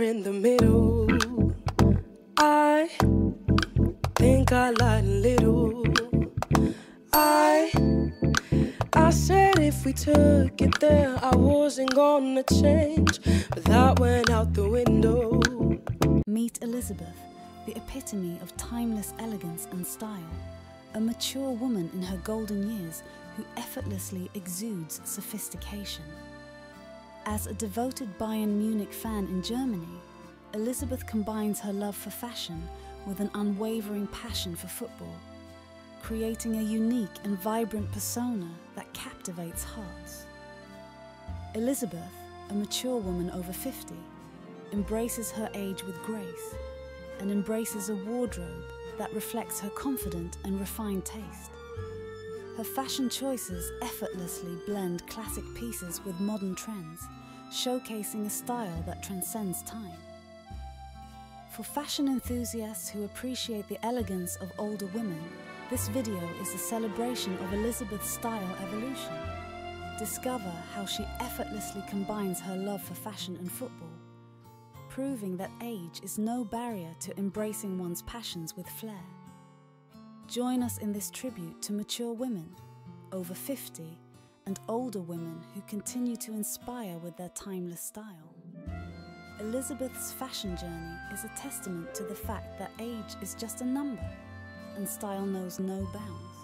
somewhere in the middle. I think I lied a little. I I said if we took it there, I wasn't gonna change, but that went out the window. Meet Elisabeth, the epitome of timeless elegance and style, a mature woman in her golden years who effortlessly exudes sophistication. As a devoted Bayern Munich fan in Germany, Elisabeth combines her love for fashion with an unwavering passion for football, creating a unique and vibrant persona that captivates hearts. Elisabeth, a mature woman over 50, embraces her age with grace and embraces a wardrobe that reflects her confident and refined taste. Her fashion choices effortlessly blend classic pieces with modern trends, showcasing a style that transcends time. For fashion enthusiasts who appreciate the elegance of older women, this video is a celebration of Elisabeth's style evolution. Discover how she effortlessly combines her love for fashion and football, proving that age is no barrier to embracing one's passions with flair. Join us in this tribute to mature women, over 50, and older women who continue to inspire with their timeless style. Elisabeth's fashion journey is a testament to the fact that age is just a number and style knows no bounds.